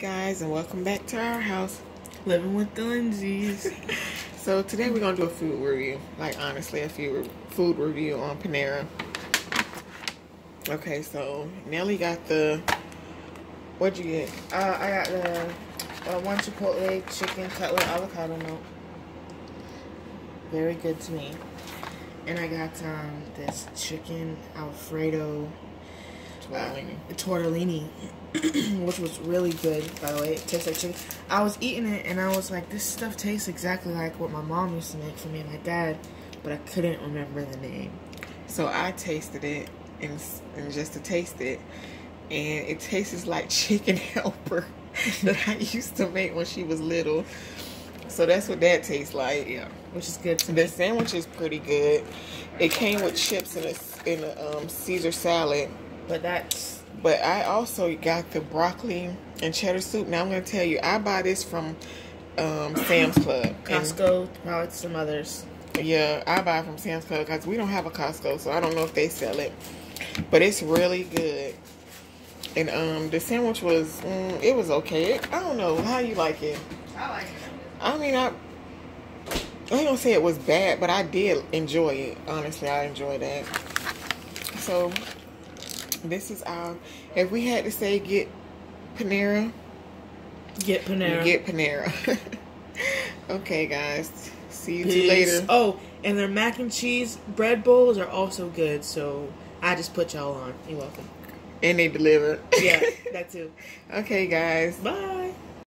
guys, and welcome back to our house. Living with the Lindseys. So today we're gonna do a food review. Like honestly, a few food review on Panera. Okay, so Nelly got the. What'd you get? Uh, I got the uh, one Chipotle chicken cutlet avocado milk. Very good to me. And I got um, this chicken Alfredo Tortellini. tortellini, which was really good, by the way. It tastes like chicken. I was eating it and I was like, this stuff tastes exactly like what my mom used to make for me and my dad, but I couldn't remember the name. So I tasted it, and, and just to taste it, and it tastes like chicken helper that I used to make when she was little. So that's what that tastes like. Yeah, which is good The sandwich is pretty good. It came with chips and a, in a um, Caesar salad. But that's But I also got the broccoli and cheddar soup. Now I'm going to tell you, I buy this from um, Sam's Club. And, Costco, probably some others. yeah, I buy from Sam's Club because we don't have a Costco, so I don't know if they sell it. But it's really good. And um, the sandwich was, mm, it was okay. It, I don't know how you like it. I like it. I mean, I I ain't gonna say it was bad, but I did enjoy it. Honestly, I enjoyed that. So this is our. If we had to say get Panera, Get Panera. get Panera. okay, guys. See you Peace. later. Oh, and their mac and cheese bread bowls are also good. So I just put y'all on. You're welcome. And they deliver. Yeah, that too. okay, guys. Bye.